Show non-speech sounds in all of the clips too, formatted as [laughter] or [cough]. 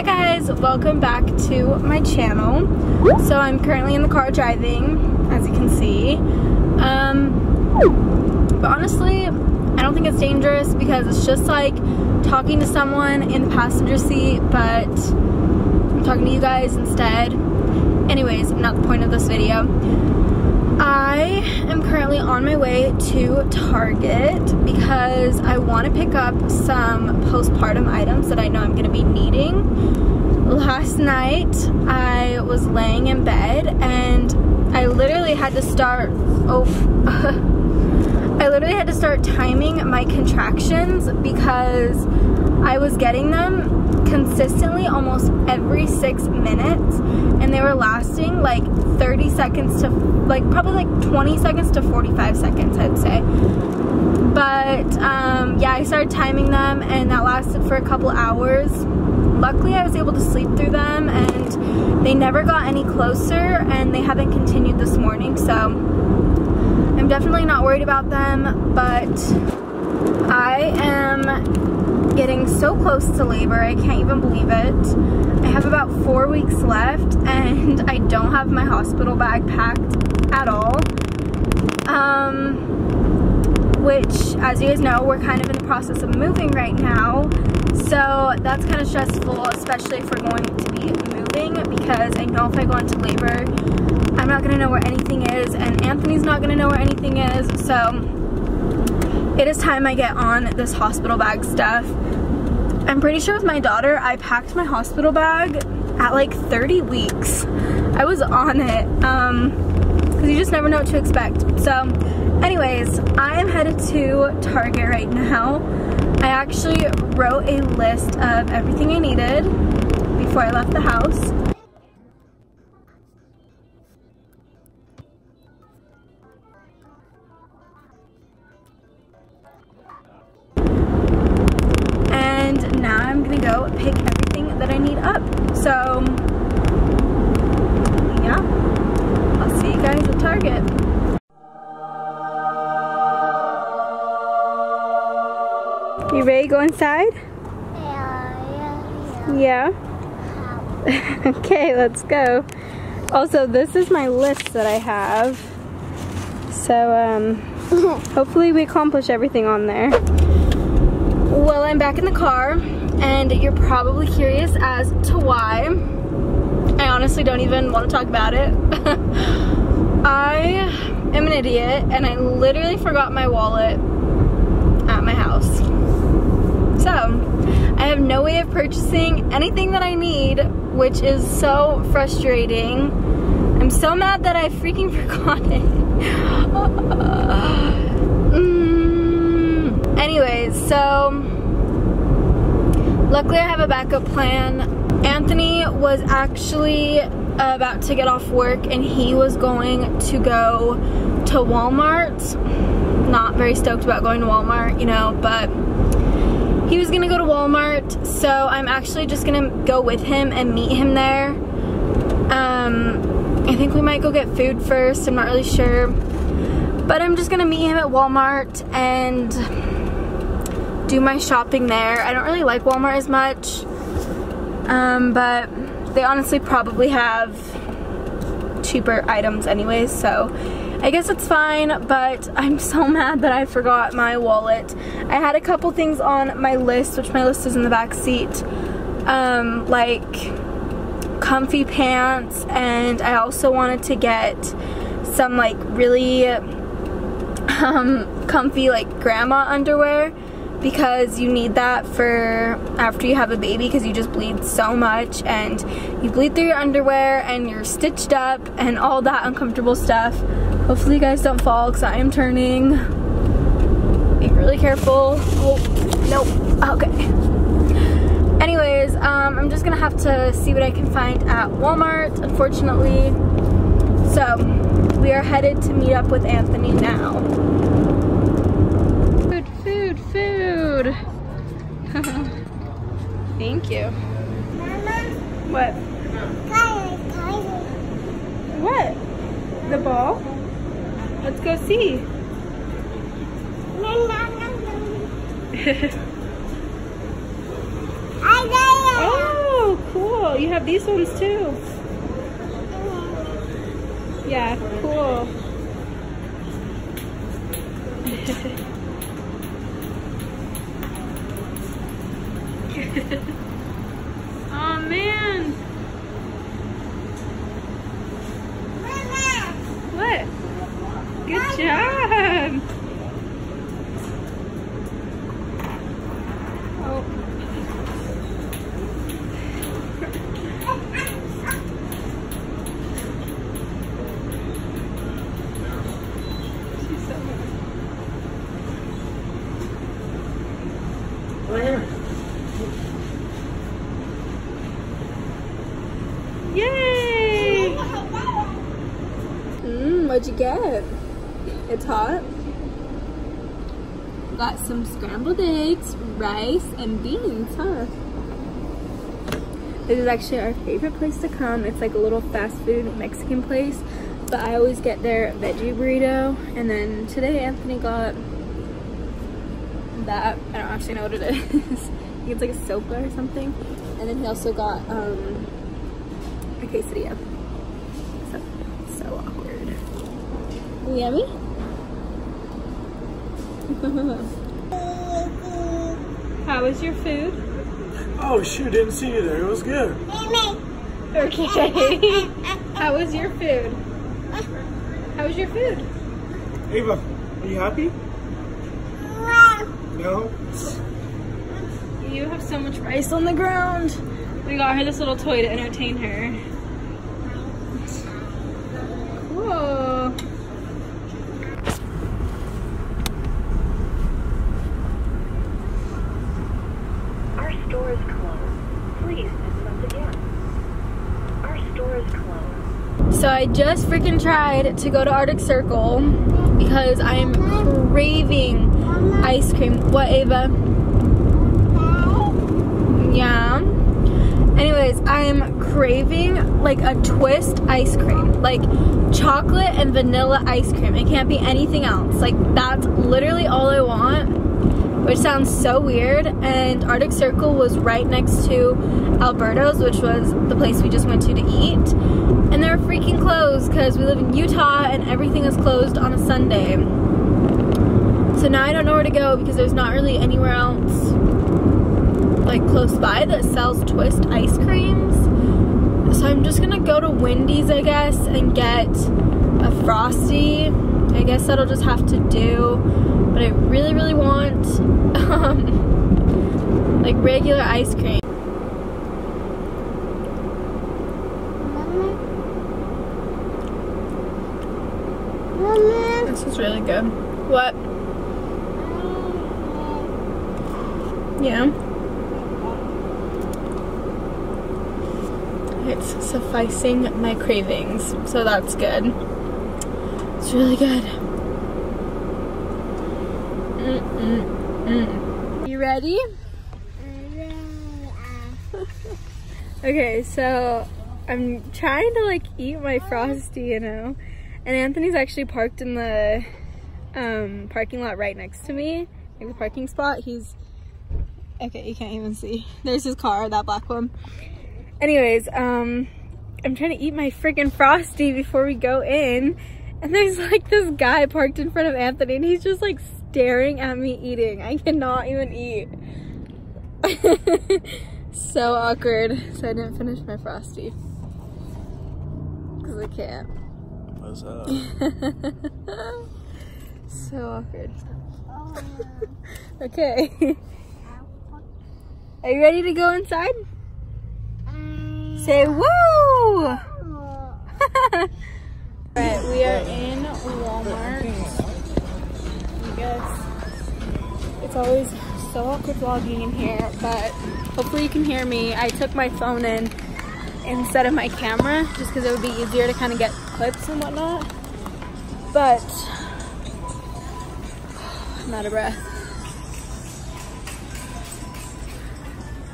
Hi guys, welcome back to my channel. So I'm currently in the car driving, as you can see. Um, but honestly, I don't think it's dangerous because it's just like talking to someone in the passenger seat, but I'm talking to you guys instead. Anyways, not the point of this video. I am currently on my way to Target because I want to pick up some postpartum items that I know I'm going to be needing. Last night I was laying in bed and I literally had to start, oh, [laughs] I literally had to start timing my contractions because I was getting them consistently almost every six minutes and they were lasting like 30 seconds to like probably like 20 seconds to 45 seconds I'd say. But um, yeah I started timing them and that lasted for a couple hours. Luckily I was able to sleep through them and they never got any closer and they haven't continued this morning so I'm definitely not worried about them but I am getting so close to labor I can't even believe it I have about four weeks left [laughs] and I don't have my hospital bag packed at all. Um, which, as you guys know, we're kind of in the process of moving right now. So that's kind of stressful, especially if we're going to be moving because I know if I go into labor, I'm not to know where anything is and Anthony's not to know where anything is. So it is time I get on this hospital bag stuff. I'm pretty sure with my daughter, I packed my hospital bag at like 30 weeks. I was on it, um, because you just never know what to expect. So, anyways, I am headed to Target right now. I actually wrote a list of everything I needed before I left the house. Target. You ready to go inside? Yeah. Yeah? yeah. [laughs] okay, let's go. Also, this is my list that I have. So, um, [laughs] hopefully we accomplish everything on there. Well, I'm back in the car and you're probably curious as to why. I honestly don't even want to talk about it. [laughs] I am an idiot and I literally forgot my wallet at my house. So, I have no way of purchasing anything that I need, which is so frustrating. I'm so mad that I freaking [laughs] forgot it. mm. Anyways, so Luckily I have a backup plan. Anthony was actually about to get off work and he was going to go to Walmart. Not very stoked about going to Walmart, you know, but he was gonna go to Walmart, so I'm actually just gonna go with him and meet him there. Um, I think we might go get food first, I'm not really sure. But I'm just gonna meet him at Walmart and do my shopping there. I don't really like Walmart as much, um, but they honestly probably have cheaper items anyways, so I guess it's fine, but I'm so [laughs] mad that I forgot my wallet. I had a couple things on my list, which my list is in the back seat, um, like comfy pants, and I also wanted to get some like really [laughs] um, comfy like grandma underwear because you need that for after you have a baby because you just bleed so much and you bleed through your underwear and you're stitched up and all that uncomfortable stuff. Hopefully you guys don't fall because I am turning. Be really careful. Oh, nope. Okay. Anyways, um, I'm just gonna have to see what I can find at Walmart, unfortunately. So, we are headed to meet up with Anthony now. You. Mama. What? What? The ball? Let's go see. [laughs] oh, cool. You have these ones too. Yeah, cool. [laughs] oh man. What? Good job. Oh. She's so good. Right here. Yay! Mmm, what'd you get? It's hot. Got some scrambled eggs, rice, and beans, huh? This is actually our favorite place to come. It's like a little fast food Mexican place. But I always get their veggie burrito. And then today Anthony got that. I don't actually know what it [laughs] is. It's like a sopa or something. And then he also got um, a quesadilla. So, so awkward. Yummy? [laughs] How was your food? Oh shoot, didn't see you there. It was good. Okay. [laughs] How was your food? How was your food? Ava, are you happy? No? You have so much rice on the ground. We got her this little toy to entertain her. Cool. Our store is closed. Please visit us again. Our store is closed. So I just freaking tried to go to Arctic Circle because I am craving ice cream. What, Ava? Yeah. Anyways, I'm craving like a twist ice cream. Like chocolate and vanilla ice cream. It can't be anything else. Like that's literally all I want. Which sounds so weird. And Arctic Circle was right next to Alberto's, which was the place we just went to to eat. And they're freaking closed because we live in Utah and everything is closed on a Sunday. So now I don't know where to go because there's not really anywhere else like close by that sells twist ice creams. So I'm just gonna go to Wendy's, I guess, and get a frosty. I guess that'll just have to do. I really, really want um, like regular ice cream. This is really good. What? Yeah. It's sufficing my cravings, so that's good. It's really good. Mm-mm-mm. You ready? okay, so I'm trying to like eat my frosty, you know, and Anthony's actually parked in the um, parking lot right next to me, like the parking spot. He's okay, you can't even see. There's his car, that black one. Anyways, um, I'm trying to eat my freaking frosty before we go in, and there's like this guy parked in front of Anthony, and he's just like staring at me eating. I cannot even eat. [laughs] so awkward. So I didn't finish my frosty. Because I can't. What's up? [laughs] so awkward. [laughs] okay. Are you ready to go inside? Um, Say woo! Alright, we are in Walmart. Guess it's always so awkward vlogging in here, but hopefully you can hear me. I took my phone in instead of my camera just because it would be easier to kind of get clips and whatnot. But [sighs] I'm out of breath.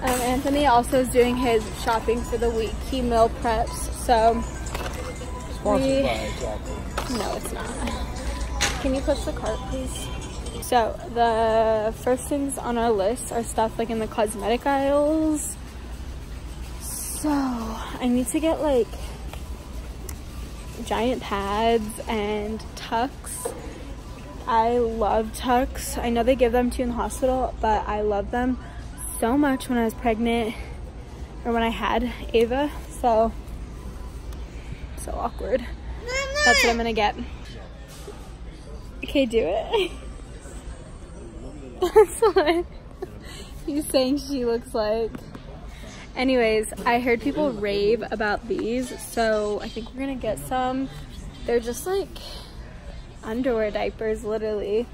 Um, Anthony also is doing his shopping for the week. He meal preps, so Sponsored We- by exactly. no, it's not. Can you push the cart, please? So the first things on our list are stuff like in the cosmetic aisles. So I need to get like giant pads and tucks. I love tucks. I know they give them to you in the hospital, but I love them so much when I was pregnant or when I had Ava. So, so awkward. That's what I'm gonna get. Okay, do it. [laughs] That's what he's saying she looks like. Anyways, I heard people rave about these, so I think we're gonna get some. They're just like underwear diapers, literally.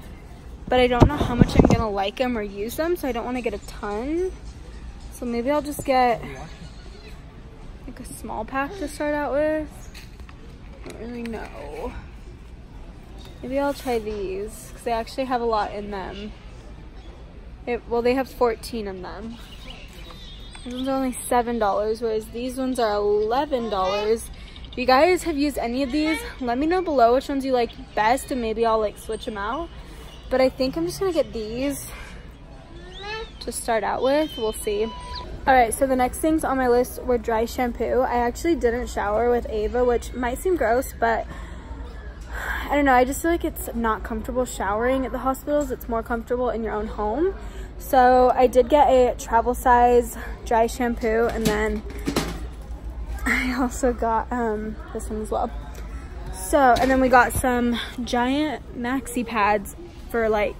But I don't know how much I'm gonna like them or use them, so I don't wanna get a ton. So maybe I'll just get like a small pack to start out with. I don't really know. Maybe I'll try these, because they actually have a lot in them. It, well, they have 14 in them. These ones are only $7, whereas these ones are $11. If you guys have used any of these, let me know below which ones you like best and maybe I'll like switch them out. But I think I'm just gonna get these to start out with. We'll see. All right, so the next things on my list were dry shampoo. I actually didn't shower with Ava, which might seem gross, but I don't know. I just feel like it's not comfortable showering at the hospitals. It's more comfortable in your own home. So I did get a travel size dry shampoo and then [laughs] I also got um, this one as well. So, and then we got some giant maxi pads for like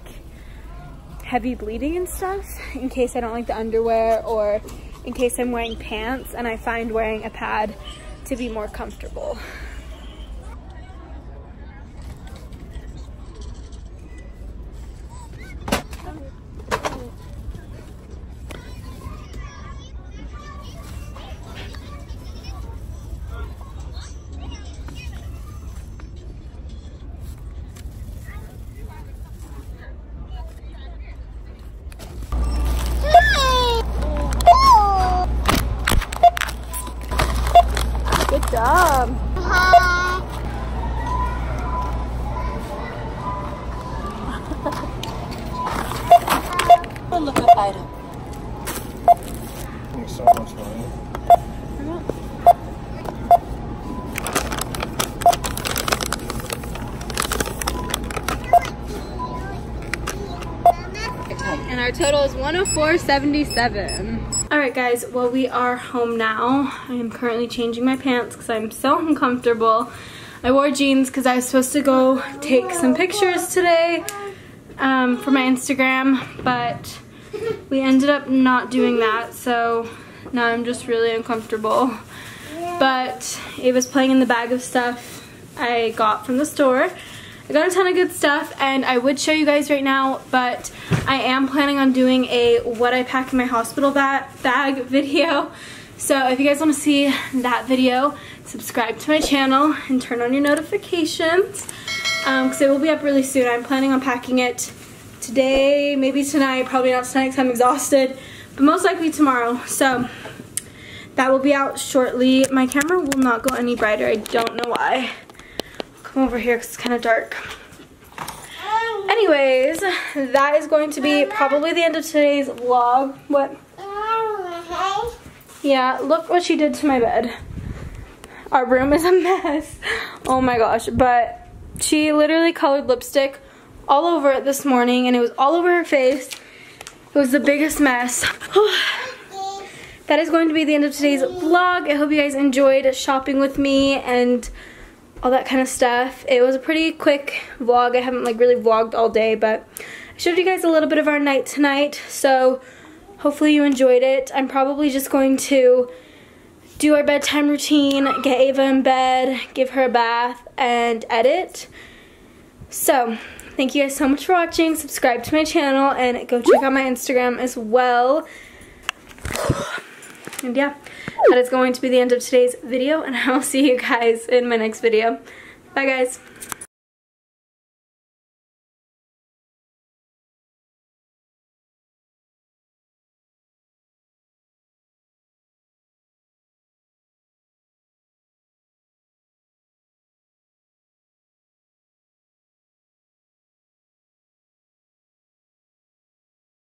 heavy bleeding and stuff in case I don't like the underwear or in case I'm wearing pants and I find wearing a pad to be more comfortable. Our total is 104.77. All right, guys, well, we are home now. I am currently changing my pants because I'm so uncomfortable. I wore jeans because I was supposed to go take some pictures today um, for my Instagram, but we ended up not doing that, so now I'm just really uncomfortable. But Ava's playing in the bag of stuff I got from the store. I got a ton of good stuff and I would show you guys right now, but I am planning on doing a what I pack in my hospital ba bag video. So if you guys want to see that video, subscribe to my channel and turn on your notifications um, because it will be up really soon. I'm planning on packing it today, maybe tonight, probably not tonight because I'm exhausted, but most likely tomorrow. So that will be out shortly. My camera will not go any brighter. I don't know why come over here because it's kind of dark. Anyways, that is going to be probably the end of today's vlog. What? Yeah, look what she did to my bed. Our room is a mess. Oh my gosh. But she literally colored lipstick all over it this morning and it was all over her face. It was the biggest mess. [sighs] that is going to be the end of today's vlog. I hope you guys enjoyed shopping with me and all that kind of stuff. It was a pretty quick vlog. I haven't like really vlogged all day, but I showed you guys a little bit of our night tonight. So hopefully you enjoyed it. I'm probably just going to do our bedtime routine, get Ava in bed, give her a bath, and edit. So thank you guys so much for watching. Subscribe to my channel and go check out my Instagram as well. And yeah, that is going to be the end of today's video and [laughs] I will see you guys in my next video. Bye guys.